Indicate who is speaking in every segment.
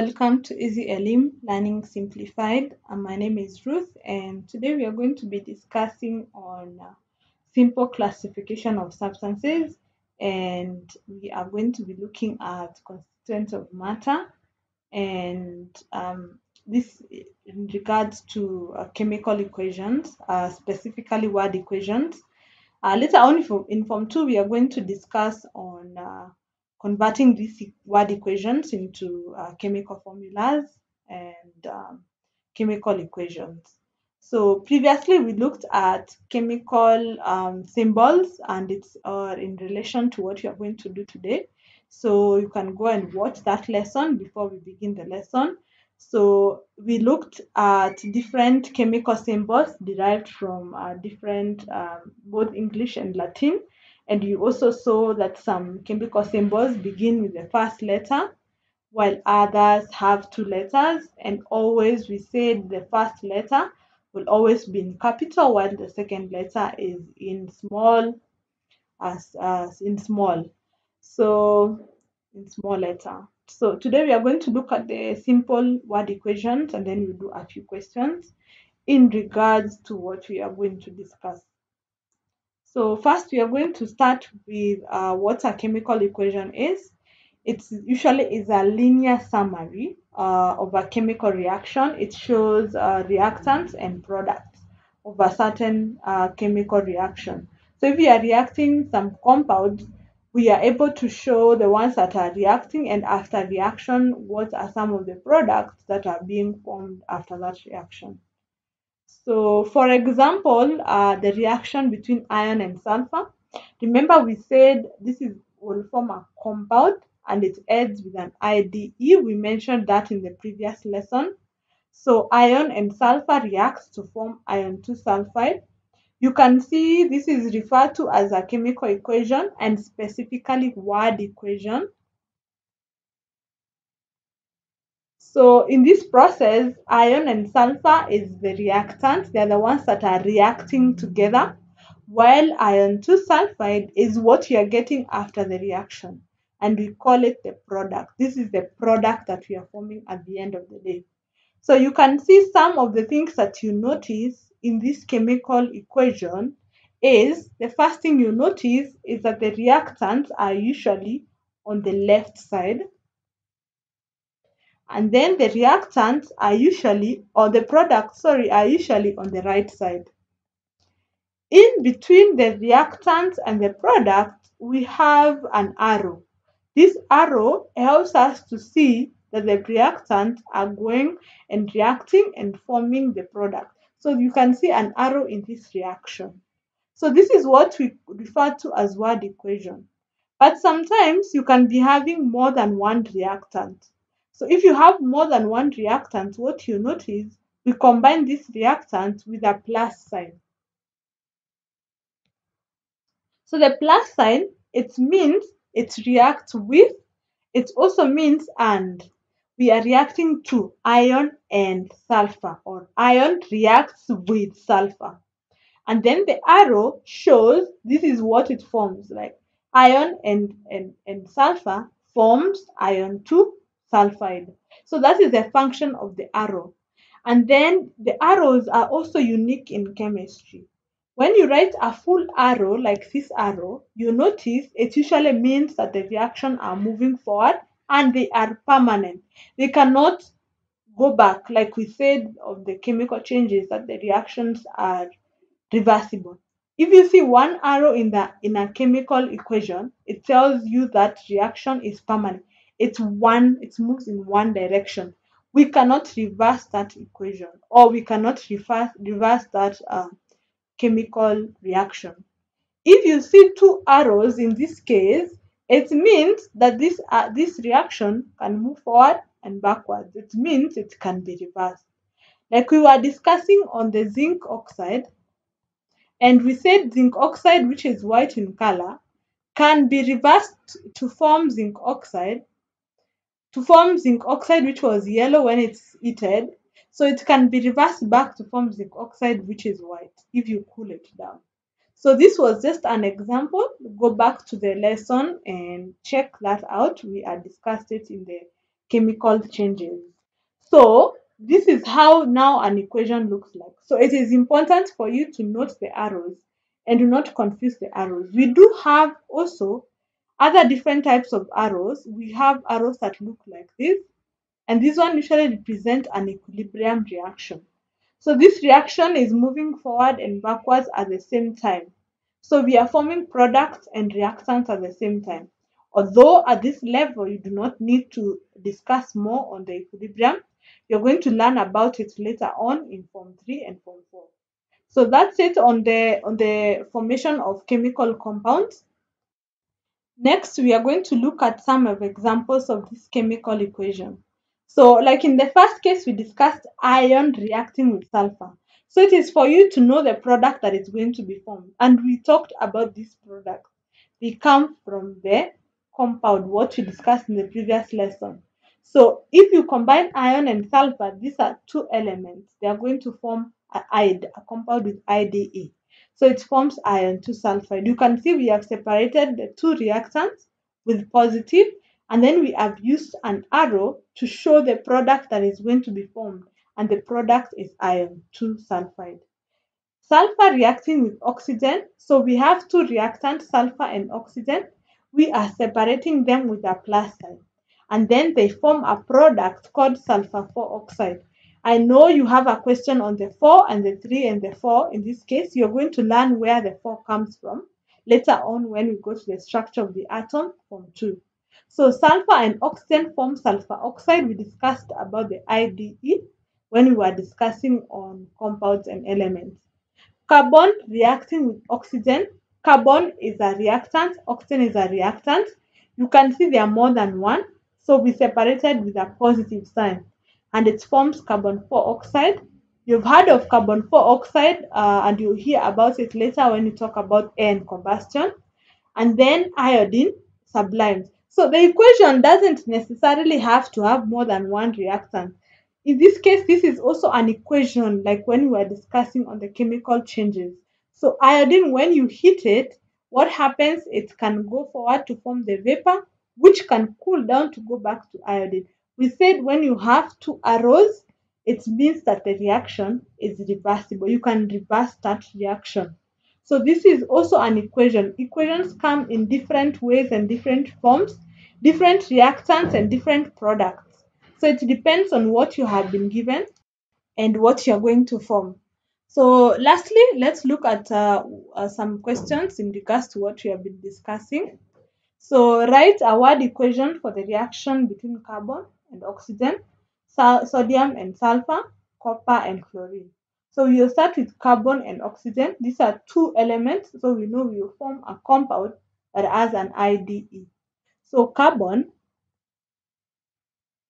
Speaker 1: Welcome to Easy Elimu Learning Simplified. And my name is Ruth, and today we are going to be discussing on uh, simple classification of substances, and we are going to be looking at constituents of matter, and um, this in regards to uh, chemical equations, uh, specifically word equations. Uh, later on, in Form 2, we are going to discuss on uh, converting these word equations into uh, chemical formulas and um, chemical equations. So previously we looked at chemical um, symbols and it's uh, in relation to what you are going to do today. So you can go and watch that lesson before we begin the lesson. So we looked at different chemical symbols derived from uh, different um, both English and Latin and you also saw that some chemical symbols begin with the first letter, while others have two letters. And always we said the first letter will always be in capital, while the second letter is in small, as, as in small. So in small letter. So today we are going to look at the simple word equations and then we'll do a few questions in regards to what we are going to discuss. So first we are going to start with uh, what a chemical equation is. It usually is a linear summary uh, of a chemical reaction. It shows uh, reactants and products of a certain uh, chemical reaction. So if we are reacting some compounds, we are able to show the ones that are reacting and after reaction, what are some of the products that are being formed after that reaction. So for example, uh, the reaction between iron and sulfur. Remember we said this is will form a compound and it ends with an IDE. We mentioned that in the previous lesson. So iron and sulfur reacts to form iron 2 sulfide. You can see this is referred to as a chemical equation and specifically word equation. So in this process, iron and sulfur is the reactant. They are the ones that are reacting together, while iron 2 sulfide is what you are getting after the reaction. And we call it the product. This is the product that we are forming at the end of the day. So you can see some of the things that you notice in this chemical equation is the first thing you notice is that the reactants are usually on the left side and then the reactants are usually, or the products, sorry, are usually on the right side. In between the reactants and the product, we have an arrow. This arrow helps us to see that the reactants are going and reacting and forming the product. So you can see an arrow in this reaction. So this is what we refer to as word equation. But sometimes you can be having more than one reactant. So if you have more than one reactant, what you notice, we combine this reactant with a plus sign. So the plus sign, it means it reacts with, it also means and. We are reacting to iron and sulfur, or iron reacts with sulfur. And then the arrow shows this is what it forms, like iron and, and, and sulfur forms iron 2 sulfide. So that is the function of the arrow. And then the arrows are also unique in chemistry. When you write a full arrow like this arrow, you notice it usually means that the reaction are moving forward and they are permanent. They cannot go back like we said of the chemical changes that the reactions are reversible. If you see one arrow in the in a chemical equation, it tells you that reaction is permanent it's one it moves in one direction. We cannot reverse that equation or we cannot reverse, reverse that uh, chemical reaction. If you see two arrows in this case it means that this uh, this reaction can move forward and backwards. It means it can be reversed. Like we were discussing on the zinc oxide and we said zinc oxide which is white in color can be reversed to form zinc oxide to form zinc oxide, which was yellow when it's heated. So it can be reversed back to form zinc oxide, which is white, if you cool it down. So this was just an example. Go back to the lesson and check that out. We had discussed it in the chemical changes. So this is how now an equation looks like. So it is important for you to note the arrows and do not confuse the arrows. We do have also other different types of arrows. We have arrows that look like this, and this one usually represent an equilibrium reaction. So this reaction is moving forward and backwards at the same time. So we are forming products and reactants at the same time. Although at this level, you do not need to discuss more on the equilibrium, you're going to learn about it later on in Form 3 and Form 4. So that's it on the, on the formation of chemical compounds. Next, we are going to look at some of examples of this chemical equation. So like in the first case, we discussed iron reacting with sulfur. So it is for you to know the product that is going to be formed. And we talked about this product. They come from the compound, what we discussed in the previous lesson. So if you combine iron and sulfur, these are two elements. They are going to form a ide, a compound with IDE. So it forms iron 2 sulfide. You can see we have separated the two reactants with positive and then we have used an arrow to show the product that is going to be formed and the product is iron 2 sulfide. Sulfur reacting with oxygen. So we have two reactants, sulfur and oxygen. We are separating them with a plus sign and then they form a product called sulfur 4 oxide. I know you have a question on the 4 and the 3 and the 4. In this case, you're going to learn where the 4 comes from later on when we go to the structure of the atom from 2. So sulfur and oxygen form sulfur oxide. We discussed about the IDE when we were discussing on compounds and elements. Carbon reacting with oxygen. Carbon is a reactant, oxygen is a reactant. You can see there are more than one. So we separated with a positive sign and it forms carbon 4 oxide. You've heard of carbon 4 oxide uh, and you'll hear about it later when you talk about air and combustion. And then iodine sublimes. So the equation doesn't necessarily have to have more than one reactant. In this case, this is also an equation like when we were discussing on the chemical changes. So iodine, when you heat it, what happens? It can go forward to form the vapor which can cool down to go back to iodine. We said when you have two arrows, it means that the reaction is reversible. You can reverse that reaction. So this is also an equation. Equations come in different ways and different forms, different reactants and different products. So it depends on what you have been given and what you're going to form. So lastly, let's look at uh, uh, some questions in regards to what we have been discussing. So write a word equation for the reaction between carbon and oxygen, sodium and sulfur, copper and chlorine. So we will start with carbon and oxygen. These are two elements, so we know we will form a compound that has an IDE. So carbon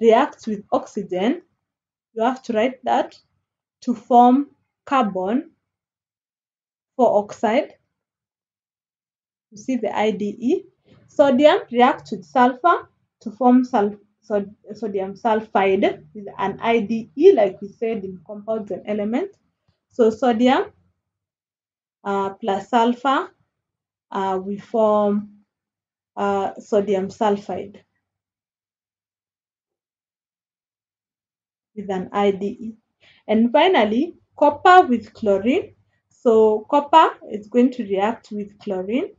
Speaker 1: reacts with oxygen. You have to write that to form carbon 4 oxide. You see the IDE. Sodium reacts with sulfur to form sodium sulfide is an IDE, like we said in compounds and elements. So sodium uh, plus sulfur, uh, we form uh, sodium sulfide with an IDE. And finally, copper with chlorine. So copper is going to react with chlorine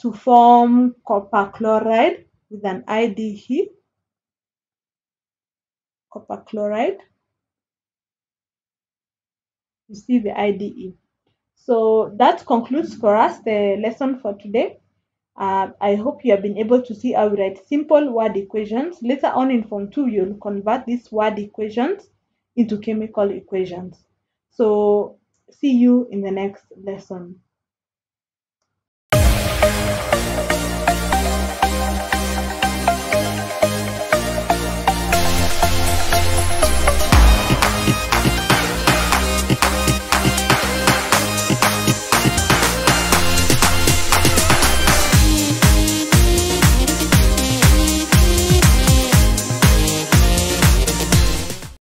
Speaker 1: to form copper chloride with an IDE, copper chloride. You see the IDE. So that concludes for us the lesson for today. Uh, I hope you have been able to see how we write simple word equations. Later on in Form 2, you'll convert these word equations into chemical equations. So see you in the next lesson.